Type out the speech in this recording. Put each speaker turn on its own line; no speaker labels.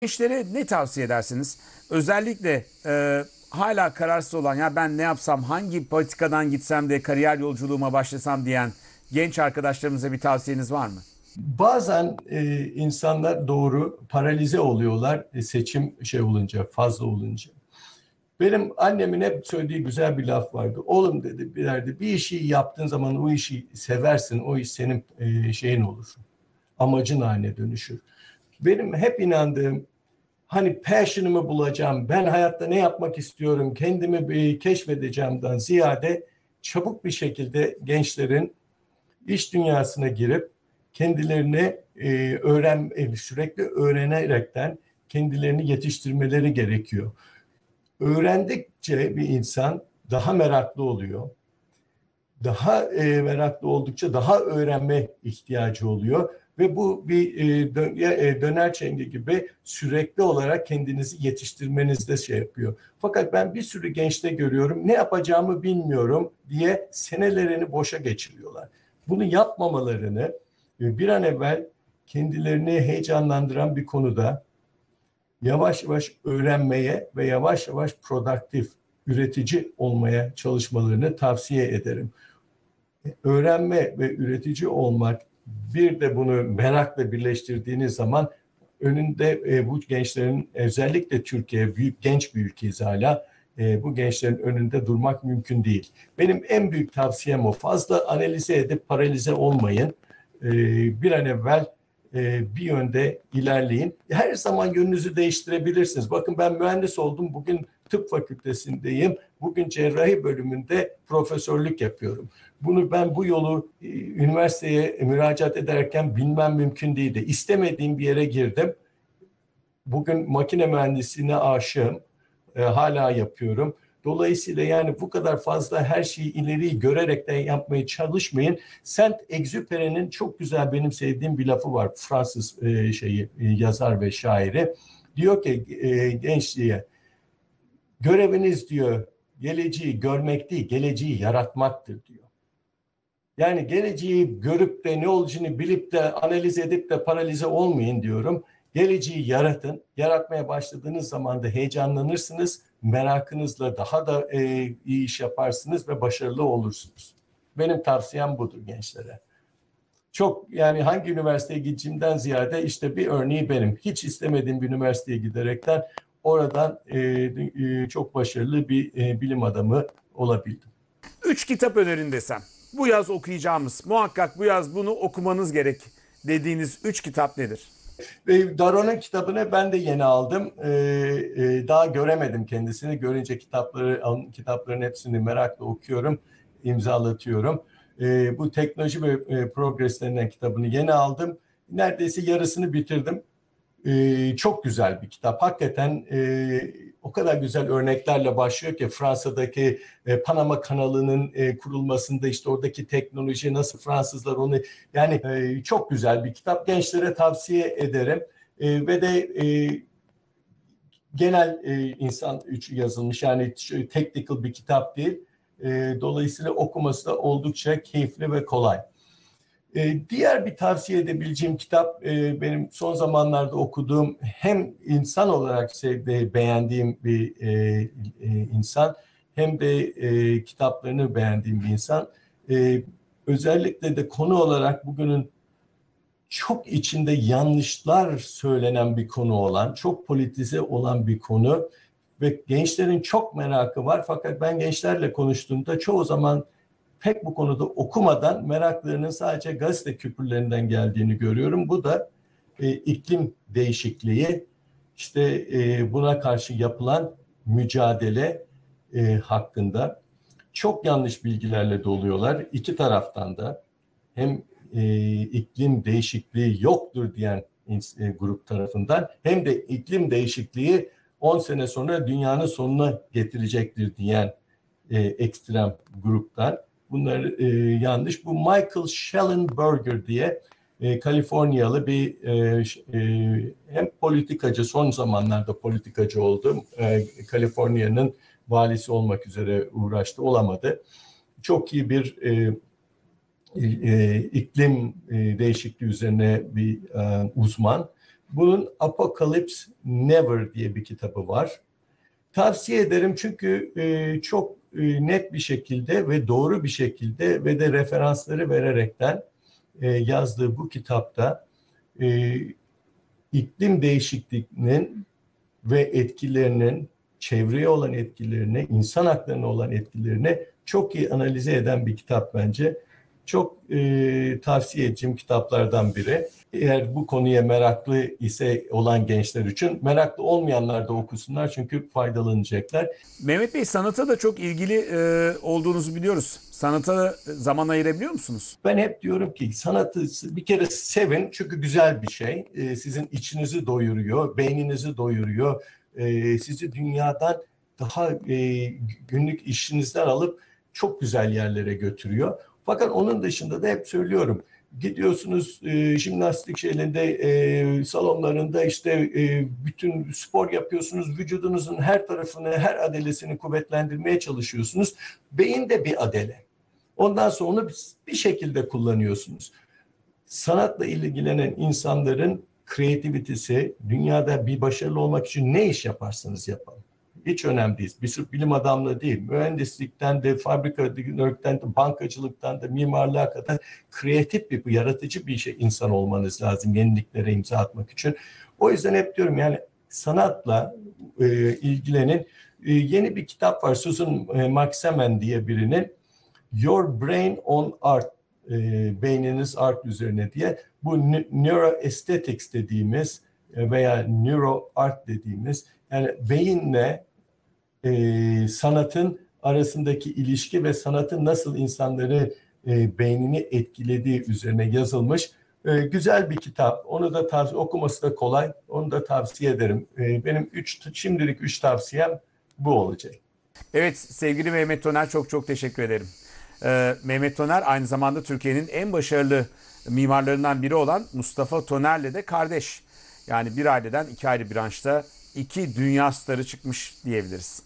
Gençlere ne tavsiye edersiniz? Özellikle e, hala kararsız olan ya ben ne yapsam, hangi politikadan gitsem de kariyer yolculuğuma başlasam diyen genç arkadaşlarımıza bir tavsiyeniz var mı?
Bazen e, insanlar doğru paralize oluyorlar e, seçim şey olunca, fazla olunca. Benim annemin hep söylediği güzel bir laf vardı. Oğlum dedi bir bir işi yaptığın zaman o işi seversin, o iş senin e, şeyin olur. Amacın haline dönüşür. Benim hep inandığım hani passion'ımı bulacağım, ben hayatta ne yapmak istiyorum, kendimi bir keşfedeceğimden ziyade çabuk bir şekilde gençlerin iş dünyasına girip kendilerini e, öğren e, sürekli öğrenerekten kendilerini yetiştirmeleri gerekiyor. Öğrendikçe bir insan daha meraklı oluyor. Daha e, meraklı oldukça daha öğrenme ihtiyacı oluyor ve bu bir e, e, döner çenge gibi sürekli olarak kendinizi yetiştirmenizde şey yapıyor. Fakat ben bir sürü gençte görüyorum ne yapacağımı bilmiyorum diye senelerini boşa geçiriyorlar. Bunu yapmamalarını bir an evvel kendilerini heyecanlandıran bir konuda yavaş yavaş öğrenmeye ve yavaş yavaş produktif, üretici olmaya çalışmalarını tavsiye ederim. Öğrenme ve üretici olmak bir de bunu merakla birleştirdiğiniz zaman önünde e, bu gençlerin özellikle Türkiye büyük genç bir ülkeyiz hala e, bu gençlerin önünde durmak mümkün değil. Benim en büyük tavsiyem o fazla analize edip paralize olmayın. E, bir an evvel bir yönde ilerleyin. Her zaman yönünüzü değiştirebilirsiniz. Bakın ben mühendis oldum. Bugün tıp fakültesindeyim. Bugün cerrahi bölümünde profesörlük yapıyorum. Bunu ben bu yolu e, üniversiteye müracaat ederken bilmem mümkün değildi. İstemediğim bir yere girdim. Bugün makine mühendisliğine aşığım. E, hala yapıyorum. Dolayısıyla yani bu kadar fazla her şeyi ileriyi görerek de yapmaya çalışmayın. Saint Exupéry'nin çok güzel benim sevdiğim bir lafı var. Fransız e, şeyi e, yazar ve şairi. Diyor ki e, gençliğe göreviniz diyor geleceği görmek değil, geleceği yaratmaktır diyor. Yani geleceği görüp de ne olacağını bilip de analiz edip de paralize olmayın diyorum. Geleceği yaratın. Yaratmaya başladığınız zaman da heyecanlanırsınız. Merakınızla daha da e, iyi iş yaparsınız ve başarılı olursunuz. Benim tavsiyem budur gençlere. Çok yani hangi üniversiteye gideceğimden ziyade işte bir örneği benim. Hiç istemediğim bir üniversiteye giderekten oradan e, e, çok başarılı bir e, bilim adamı olabildim.
Üç kitap önerin desem. Bu yaz okuyacağımız, muhakkak bu yaz bunu okumanız gerek dediğiniz üç kitap nedir?
Ve Daron'un kitabını ben de yeni aldım. Ee, e, daha göremedim kendisini. Görünce kitapları, kitapların hepsini merakla okuyorum, imzalatıyorum. Ee, bu teknoloji ve e, progreslerinden kitabını yeni aldım. Neredeyse yarısını bitirdim. Ee, çok güzel bir kitap. Hakikaten e, o kadar güzel örneklerle başlıyor ki Fransa'daki e, Panama kanalının e, kurulmasında işte oradaki teknoloji nasıl Fransızlar onu yani e, çok güzel bir kitap. Gençlere tavsiye ederim. E, ve de e, genel e, insan üç yazılmış yani technical bir kitap değil. E, dolayısıyla okuması da oldukça keyifli ve kolay. Ee, diğer bir tavsiye edebileceğim kitap e, benim son zamanlarda okuduğum hem insan olarak sevdiğim, beğendiğim bir e, e, insan hem de kitaplarını beğendiğim bir insan. Özellikle de konu olarak bugünün çok içinde yanlışlar söylenen bir konu olan, çok politize olan bir konu ve gençlerin çok merakı var. Fakat ben gençlerle konuştuğumda çoğu zaman pek bu konuda okumadan meraklarının sadece gazete küpürlerinden geldiğini görüyorum. Bu da e, iklim değişikliği, işte e, buna karşı yapılan mücadele e, hakkında çok yanlış bilgilerle doluyorlar. İki taraftan da hem e, iklim değişikliği yoktur diyen e, grup tarafından hem de iklim değişikliği 10 sene sonra dünyanın sonuna getirecektir diyen e, ekstrem gruplar bunlar e, yanlış. Bu Michael Schellenberger diye e, Kaliforniyalı bir e, e, hem politikacı son zamanlarda politikacı oldu. E, Kaliforniya'nın valisi olmak üzere uğraştı olamadı. Çok iyi bir e, e, iklim e, değişikliği üzerine bir e, uzman Bunun Apocalypse Never diye bir kitabı var. Tavsiye ederim çünkü e, çok e, net bir şekilde ve doğru bir şekilde ve de referansları vererekten e, yazdığı bu kitapta e, iklim değişikliğinin ve etkilerinin çevreye olan etkilerini, insan haklarına olan etkilerini çok iyi analize eden bir kitap bence. Çok e, tavsiye edeceğim kitaplardan biri. Eğer bu konuya meraklı ise olan gençler için, meraklı olmayanlar da okusunlar çünkü faydalanacaklar.
Mehmet Bey sanata da çok ilgili e, olduğunuzu biliyoruz. Sanata zaman ayırabiliyor musunuz?
Ben hep diyorum ki sanatı bir kere sevin çünkü güzel bir şey. Ee, sizin içinizi doyuruyor, beyninizi doyuruyor. Ee, sizi dünyadan daha e, günlük işinizden alıp çok güzel yerlere götürüyor. Fakat onun dışında da hep söylüyorum. Gidiyorsunuz e, jimnastik şeylerinde, e, salonlarında işte e, bütün spor yapıyorsunuz. Vücudunuzun her tarafını, her adelesini kuvvetlendirmeye çalışıyorsunuz. Beyin de bir adele. Ondan sonra onu bir şekilde kullanıyorsunuz. Sanatla ilgilenen insanların kreativitesi, dünyada bir başarılı olmak için ne iş yaparsanız yapın. Hiç önemli değil. Bir sürü bilim adamlığı değil. Mühendislikten de, fabrikörlükten de, bankacılıktan da, mimarlığa kadar kreatif bir, yaratıcı bir şey insan olmanız lazım yeniliklere imza atmak için. O yüzden hep diyorum yani sanatla e, ilgilenin. E, yeni bir kitap var Susan e, Maximen diye birinin Your Brain on Art, e, beyniniz art üzerine diye bu neuroaesthetics dediğimiz e, veya neuro art dediğimiz yani beyinle e, sanatın arasındaki ilişki ve sanatın nasıl insanları e, beynini etkilediği üzerine yazılmış e, güzel bir kitap. Onu da tavsiye okuması da kolay. Onu da tavsiye ederim. E, benim üç şimdilik üç tavsiyem bu olacak.
Evet sevgili Mehmet Toner çok çok teşekkür ederim. Ee, Mehmet Toner aynı zamanda Türkiye'nin en başarılı mimarlarından biri olan Mustafa Toner'le de kardeş. Yani bir aileden iki ayrı branşta iki dünya starı çıkmış diyebiliriz.